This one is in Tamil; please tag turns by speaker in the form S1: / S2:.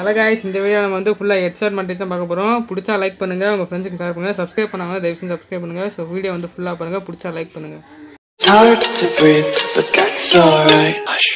S1: ஹலோ காய்ஸ் இந்த வீடியோ நம்ம வந்து ஃபுல்லாக ஹெட்செட் மட்டும் தான் பார்க்க போகிறோம் பிடிச்சா லைக் பண்ணுங்கள் உங்கள் ஃப்ரெண்ட்ஸுக்கு ஷேர் பண்ணுங்கள் சப்ஸ்கிரைப் பண்ணாங்க தயவு செஞ்சு சப்ஸ்கிரைப் பண்ணுங்கள் ஸோ வீடியோ வந்து ஃபுல்லாக பாருங்கள் பிடிச்சா லைக் பண்ணுங்கள்
S2: hard to breathe, but that's alright. Hush.